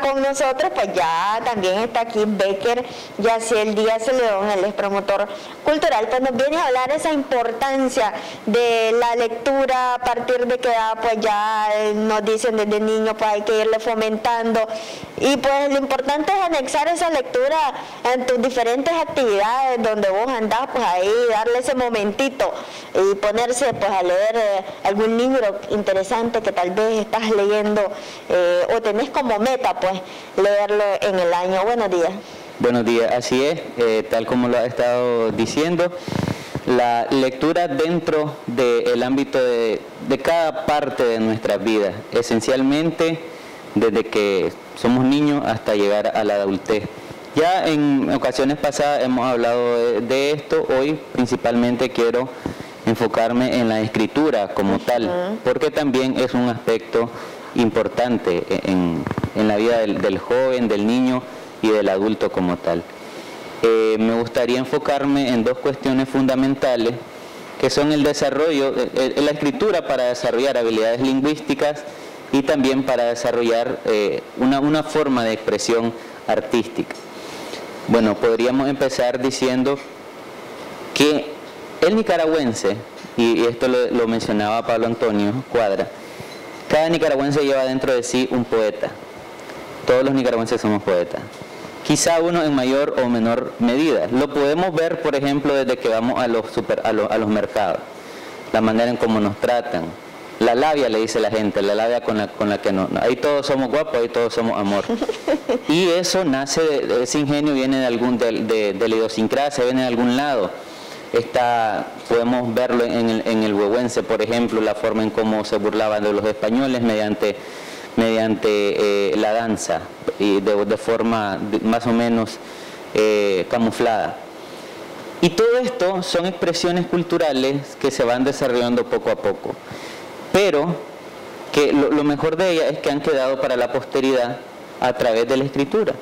Con nosotros. Pues ya también está aquí Becker Yaciel Díaz León, él es promotor cultural. Pues nos viene a hablar esa importancia de la lectura a partir de que edad, pues ya nos dicen desde niño, pues hay que irle fomentando. Y pues lo importante es anexar esa lectura en tus diferentes actividades donde vos andás, pues ahí darle ese momentito y ponerse pues a leer eh, algún libro interesante que tal vez estás leyendo eh, o tenés como meta pues leerlo en el año. Buenos días. Buenos días, así es, eh, tal como lo ha estado diciendo, la lectura dentro del ámbito de, de, cada parte de nuestras vidas, esencialmente desde que somos niños hasta llegar a la adultez. Ya en ocasiones pasadas hemos hablado de, esto, hoy principalmente quiero enfocarme en la escritura como tal, porque también es un aspecto importante en, la vida del, joven, del niño y del adulto como tal. Eh, me gustaría enfocarme en dos cuestiones fundamentales, que son el desarrollo, la escritura para desarrollar habilidades lingüísticas y también para desarrollar eh, una forma de expresión artística. Bueno, podríamos empezar diciendo que el nicaragüense, y esto lo, mencionaba Pablo Antonio Cuadra, cada nicaragüense lleva dentro de sí un poeta. Todos los nicaragüenses somos poetas. Quizá uno en mayor o menor medida. Lo podemos ver, por ejemplo, desde que vamos a los, super, a los, mercados. La manera en cómo nos tratan. La labia, le dice la gente, la labia con la, con la que no. Ahí todos somos guapos, ahí todos somos amor. Y eso nace, de, ese ingenio viene de, algún, de, de, de la idiosincrasia, viene de algún lado Está, podemos verlo en el, en el huehuense, por ejemplo, la forma en cómo se burlaban de los españoles mediante, mediante eh, la danza y de, forma más o menos eh, camuflada. Y todo esto son expresiones culturales que se van desarrollando poco a poco, pero que lo mejor de ellas es que han quedado para la posteridad a través de la escritura.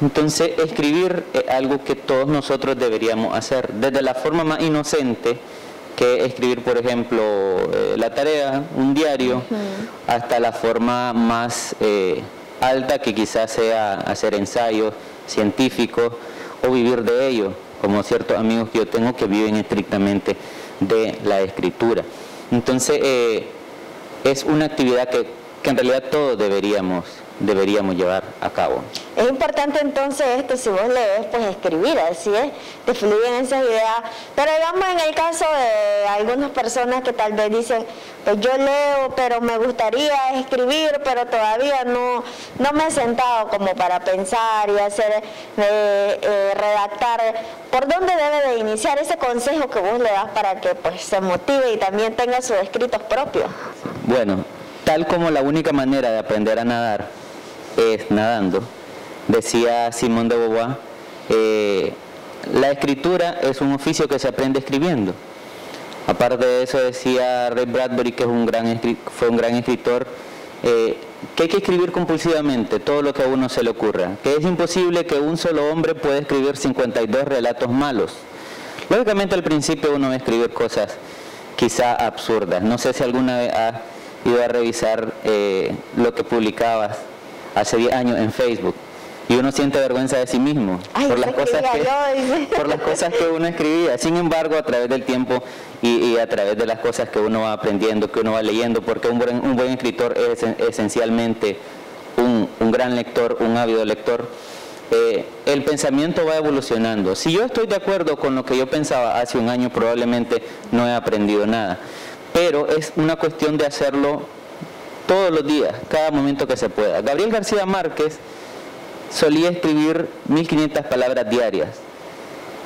Entonces, escribir es algo que todos nosotros deberíamos hacer, desde la forma más inocente, que escribir, por ejemplo, eh, la tarea, un diario, hasta la forma más eh, alta, que quizás sea hacer ensayos científicos o vivir de ello, como ciertos amigos que yo tengo que viven estrictamente de la escritura. Entonces, eh, es una actividad que, que en realidad todos deberíamos deberíamos llevar a cabo. Es importante entonces esto, si vos lees, pues escribir, así es, te fluyen esas ideas. Pero digamos en el caso de algunas personas que tal vez dicen, pues yo leo, pero me gustaría escribir, pero todavía no, no me he sentado como para pensar y hacer, eh, eh, redactar. ¿Por dónde debe de iniciar ese consejo que vos le das para que pues se motive y también tenga sus escritos propios? Bueno, tal como la única manera de aprender a nadar es nadando. Decía Simón de Beauvoir, eh, la escritura es un oficio que se aprende escribiendo. Aparte de eso decía Ray Bradbury, que es un gran, fue un gran escritor, eh, que hay que escribir compulsivamente todo lo que a uno se le ocurra, que es imposible que un solo hombre pueda escribir 52 relatos malos. Lógicamente al principio uno va a escribir cosas quizá absurdas. No sé si alguna vez ha ido a revisar eh, lo que publicabas hace 10 años en Facebook y uno siente vergüenza de sí mismo por, las cosas que, por las cosas que uno escribía. Sin embargo, a través del tiempo y, a través de las cosas que uno va aprendiendo, que uno va leyendo, porque un buen, un buen escritor es esencialmente un, un, gran lector, un ávido lector, eh, el pensamiento va evolucionando. Si yo estoy de acuerdo con lo que yo pensaba hace un año, probablemente no he aprendido nada. Pero es una cuestión de hacerlo todos los días, cada momento que se pueda. Gabriel García Márquez solía escribir 1500 palabras diarias.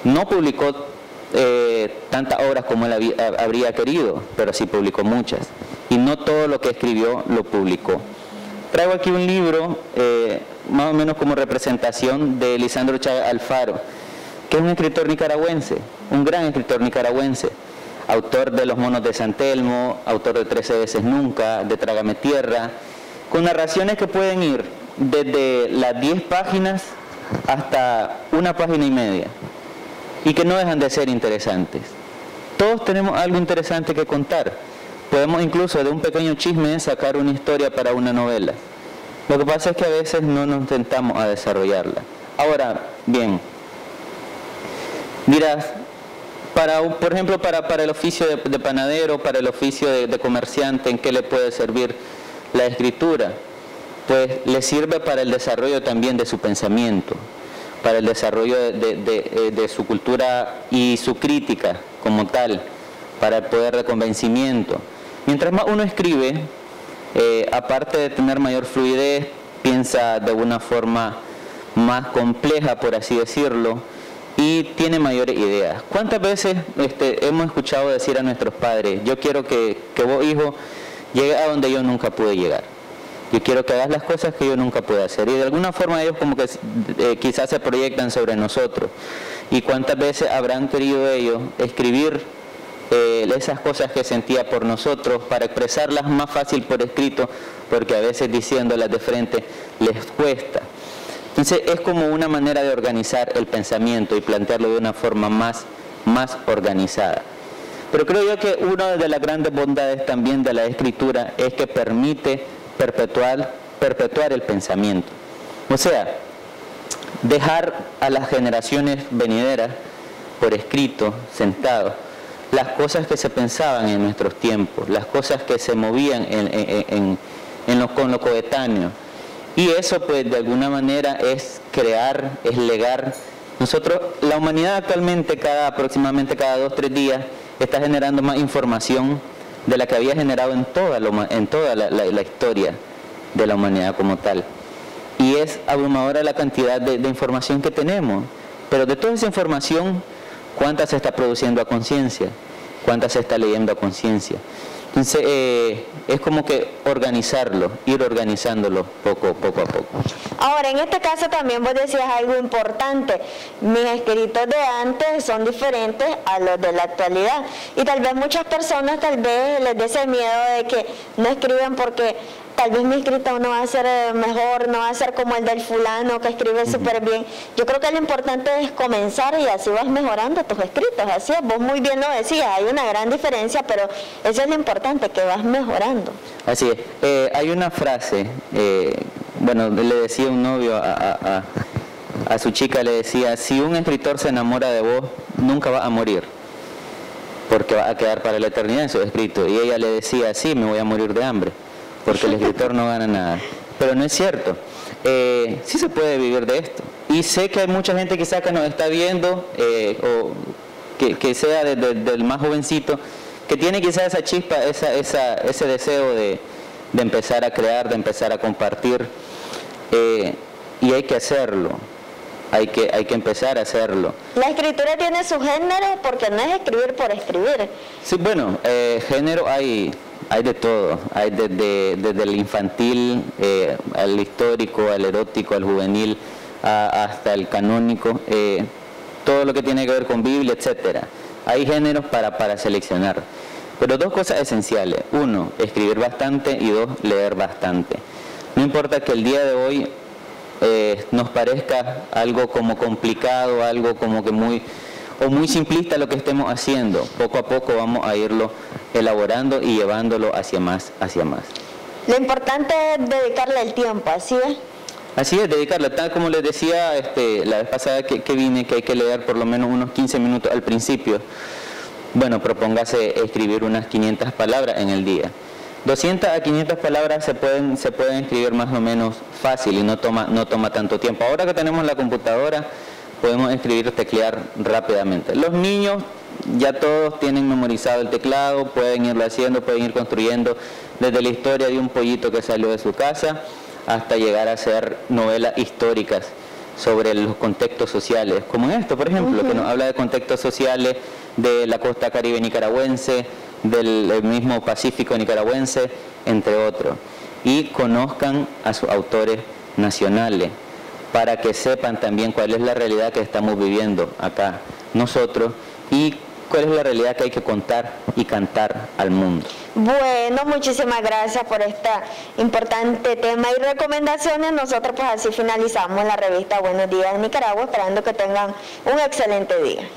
No publicó eh, tantas obras como él habría querido, pero sí publicó muchas. Y no todo lo que escribió lo publicó. Traigo aquí un libro, eh, más o menos como representación de Lisandro Chávez Alfaro, que es un escritor nicaragüense, un gran escritor nicaragüense autor de Los Monos de San Telmo, autor de Trece veces Nunca, de Trágame Tierra, con narraciones que pueden ir desde las 10 páginas hasta una página y media y que no dejan de ser interesantes. Todos tenemos algo interesante que contar. Podemos incluso de un pequeño chisme sacar una historia para una novela. Lo que pasa es que a veces no nos intentamos a desarrollarla. Ahora, bien, dirás, para, por ejemplo, para, para el oficio de, panadero, para el oficio de, comerciante, ¿en qué le puede servir la escritura? Pues le sirve para el desarrollo también de su pensamiento, para el desarrollo de, de su cultura y su crítica como tal, para el poder de convencimiento. Mientras más uno escribe, eh, aparte de tener mayor fluidez, piensa de una forma más compleja, por así decirlo, y tiene mayores ideas. ¿Cuántas veces este, hemos escuchado decir a nuestros padres, yo quiero que, que vos, hijo, llegue a donde yo nunca pude llegar? Yo quiero que hagas las cosas que yo nunca pude hacer. Y de alguna forma ellos como que eh, quizás se proyectan sobre nosotros. ¿Y cuántas veces habrán querido ellos escribir eh, esas cosas que sentía por nosotros para expresarlas más fácil por escrito, porque a veces diciéndolas de frente les cuesta? Entonces es como una manera de organizar el pensamiento y plantearlo de una forma más, más organizada. Pero creo yo que una de las grandes bondades también de la escritura es que permite perpetuar, perpetuar el pensamiento. O sea, dejar a las generaciones venideras por escrito, sentado, las cosas que se pensaban en nuestros tiempos, las cosas que se movían en, en, con lo coetáneo y eso pues de alguna manera es crear, es legar. Nosotros, la humanidad actualmente cada aproximadamente cada dos, tres días está generando más información de la que había generado en toda, en toda la, historia de la humanidad como tal. Y es abrumadora la cantidad de, de información que tenemos. Pero de toda esa información, ¿cuánta se está produciendo a conciencia? ¿Cuánta se está leyendo a conciencia? Eh, es como que organizarlo, ir organizándolo poco, poco a poco. Ahora, en este caso también vos decías algo importante. Mis escritos de antes son diferentes a los de la actualidad. Y tal vez muchas personas tal vez les dé ese miedo de que no escriben porque tal vez mi escrito no va a ser eh, mejor, no va a ser como el del fulano que escribe súper bien. Yo creo que lo importante es comenzar y así vas mejorando tus escritos. Así es, vos muy bien lo decías, hay una gran diferencia, pero eso es lo importante, que vas mejorando. Así es. Eh, hay una frase, eh, bueno, le decía un novio a, a su chica, le decía, si un escritor se enamora de vos, nunca va a morir porque va a quedar para la eternidad en su escrito. Y ella le decía, sí, me voy a morir de hambre porque el escritor no gana nada. Pero no es cierto. Eh, sí se puede vivir de esto. Y sé que hay mucha gente quizá que nos está viendo, eh, o que, sea desde el más jovencito, que tiene quizá esa chispa, esa, ese deseo de, empezar a crear, de empezar a compartir. Eh, y hay que hacerlo. Hay que, hay que empezar a hacerlo. La escritura tiene su género porque no es escribir por escribir. Sí, bueno, género hay, hay de todo, hay desde, desde el infantil eh, al histórico, al erótico, al juvenil, hasta el canónico, eh, todo lo que tiene que ver con Biblia, etcétera. Hay géneros para, para seleccionar. Pero dos cosas esenciales. Uno, escribir bastante y dos, leer bastante. No importa que el día de hoy eh, nos parezca algo como complicado, algo como que muy o muy simplista lo que estemos haciendo. Poco a poco vamos a irlo elaborando y llevándolo hacia más, hacia más. Lo importante es dedicarle el tiempo, ¿así es? Así es, dedicarle, tal como les decía este, la vez pasada que, vine, que hay que leer por lo menos unos 15 minutos al principio. Bueno, propóngase escribir unas 500 palabras en el día. 200 a 500 palabras se pueden, se pueden escribir más o menos fácil y no toma, no toma tanto tiempo. Ahora que tenemos la computadora, podemos escribir teclear rápidamente. Los niños ya todos tienen memorizado el teclado, pueden irlo haciendo, pueden ir construyendo desde la historia de un pollito que salió de su casa hasta llegar a hacer novelas históricas sobre los contextos sociales, como esto, por ejemplo, que nos habla de contextos sociales de la costa caribe nicaragüense, del mismo Pacífico nicaragüense, entre otros, y conozcan a sus autores nacionales para que sepan también cuál es la realidad que estamos viviendo acá nosotros y cuál es la realidad que hay que contar y cantar al mundo. Bueno, muchísimas gracias por este importante tema y recomendaciones. Nosotros pues así finalizamos la revista Buenos Días Nicaragua, esperando que tengan un excelente día.